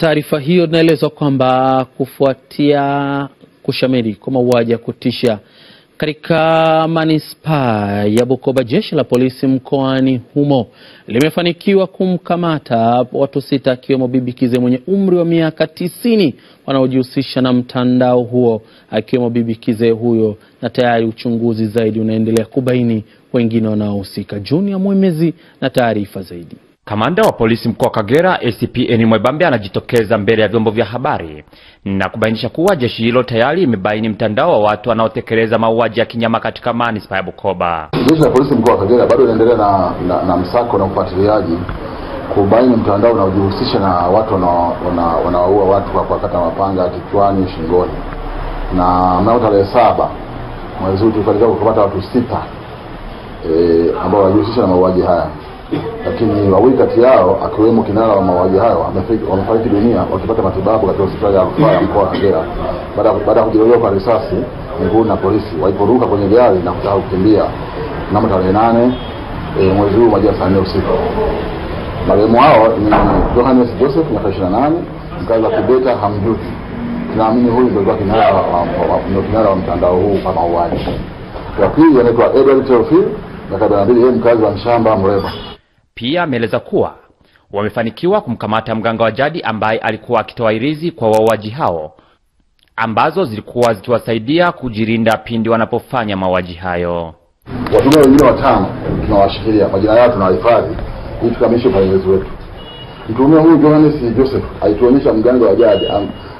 Taarifa hiyo inaelezwa kwamba kufuatia kushamiri kwa mauaji ya kutisha katika manispaa ya Bukoba, jeshi la polisi mkoani humo limefanikiwa kumkamata watu sita akiwemo Bibi Kize mwenye umri wa miaka tisini wanaojihusisha na mtandao huo akiwemo Bibi Kize huyo, na tayari uchunguzi zaidi unaendelea kubaini wengine wanaohusika. Junior Mwemezi na taarifa zaidi. Kamanda wa polisi mkoa wa Kagera ACP Mwebambe anajitokeza mbele ya vyombo vya habari na kubainisha kuwa jeshi hilo tayari imebaini mtandao wa watu wanaotekeleza mauaji ya kinyama katika manispaa ya Bukoba. Jeshi la polisi mkoa wa Kagera bado inaendelea na, na, na msako na ufuatiliaji kubaini mtandao unaojihusisha na watu wanaoua watu kwa kuwakata mapanga kichwani, shingoni, na mnamo tarehe saba mwezi huu tulifanikiwa kukamata watu sita e, ambao wanajihusisha na mauaji haya lakini wawili kati yao akiwemo kinara wa mauaji hayo wamefariki dunia wakipata matibabu katika hospitali ya rufaa ya mkoa wa Kagera baada ya kujeruhiwa kwa risasi miguuni na polisi waliporuka kwenye gari na kutaka kukimbia mnamo tarehe nane e, mwezi huu majira saa nne usiku. Marehemu hao ni Johannes Joseph miaka ishirini na nane mkazi wa Kibeta Hamjuti. Tunaamini huyu ndio kinara wa kinara wa mtandao huu kwa mauaji. Wa pili anaitwa Edward Theophile miaka arobaini na mbili yeye mkazi wa Mshamba Mreba. Pia ameeleza kuwa wamefanikiwa kumkamata mganga wa jadi ambaye alikuwa akitoa irizi kwa wauaji hao ambazo zilikuwa zikiwasaidia kujirinda pindi wanapofanya mauaji hayo. Watuhumiwa wengine watano tunawashikilia, majina yao tunawahifadhi ili tukamilishe upelelezi wetu. Mtuhumiwa huyu Johannes Joseph alituonyesha mganga wa jadi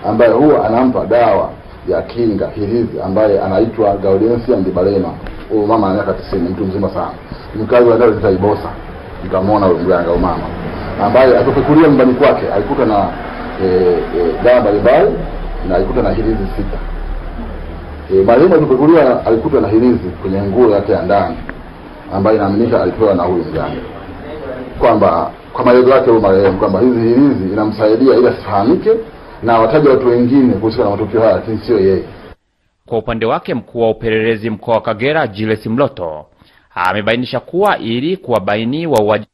ambaye huwa anampa dawa ya kinga hirizi ambaye anaitwa Gaudensia Ndibalema. Huyu mama ana miaka 90, mtu mzima sana, mkazi wa la Ibosa mtamwona huyo mganga umama ambaye atopekulia nyumbani kwake alikuta na e, e, dawa mbalimbali na alikuta na hirizi sita. E, marehemu atopekulia alikuta na hirizi kwenye nguo yake ya ndani ambayo inaaminika alipewa na huyu mganga, kwamba kwa maelezo yake huyu marehemu kwamba hizi hirizi inamsaidia ili asifahamike na wataja watu wengine kuhusika na matukio haya, lakini sio yeye. Kwa upande wake mkuu wa upelelezi mkoa wa Kagera Julius Mloto amebainisha kuwa ili kuwabaini wauaji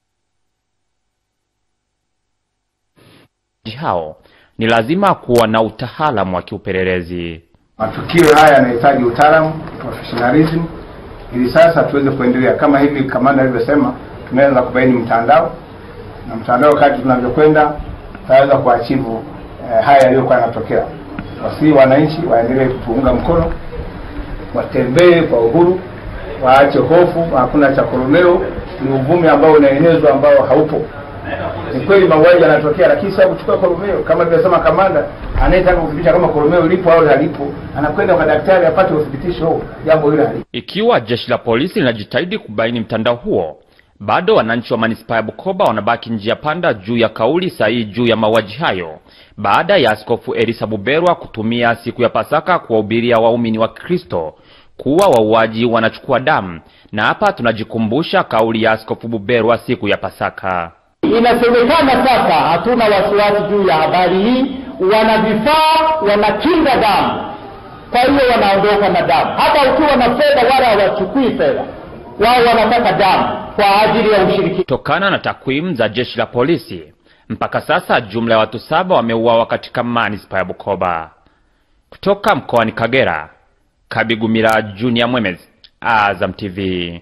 hao ni lazima kuwa na utaalamu wa kiupelelezi. Matukio haya yanahitaji utaalamu, professionalism, ili sasa tuweze kuendelea kama hivi kamanda alivyosema. Tunaweza kubaini mtandao na mtandao, kati tunavyokwenda tutaweza kuachivu eh, haya yaliyokuwa yanatokea. Wasii wananchi waendelee kutuunga mkono, watembee kwa uhuru waache hofu, hakuna cha koromeo. Ni uvumi ambao unaenezwa ambao haupo. Ni kweli mauaji yanatokea, lakini sasa kuchukua koromeo, kama nilivyosema, kamanda, anayetaka kuthibitisha kama koromeo lipo au halipo, anakwenda kwa daktari apate uthibitisho jambo hilo. Ikiwa jeshi la polisi linajitahidi kubaini mtandao huo, bado wananchi wa manispaa ya Bukoba wanabaki njia panda juu ya kauli sahihi juu ya mauaji hayo, baada ya Askofu Elisa Buberwa kutumia siku ya Pasaka kuwahubiria waumini wa Kristo kuwa wauaji wanachukua damu, na hapa tunajikumbusha kauli ya Askofu Buberwa siku ya Pasaka. Inasemekana sasa hatuna wasiwasi juu ya habari hii, wana vifaa, wanakinga damu, kwa hiyo wanaondoka na damu. Hata ukiwa na fedha, wala hawachukui fedha, wao wanataka damu kwa ajili ya ushiriki. Tokana na takwimu za jeshi la polisi, mpaka sasa jumla ya watu saba wameuawa katika manispaa ya Bukoba. Kutoka mkoani Kagera, Kabigumira Junior Mwemezi, Azam TV.